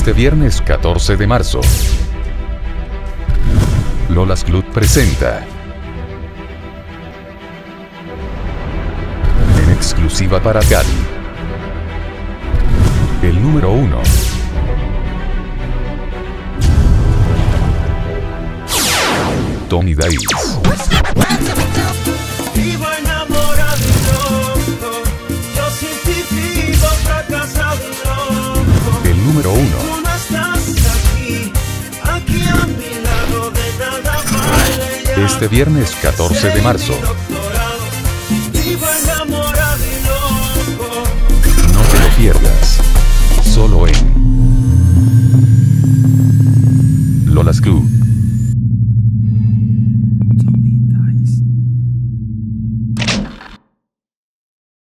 Este viernes 14 de marzo, Lolas Club presenta en exclusiva para Cali el número 1 Tony Dice Vivo enamorado y loco, yo sin ti vivo fracasado loco. el número 1 Este viernes 14 de marzo, no te lo pierdas, solo en Lolas Club.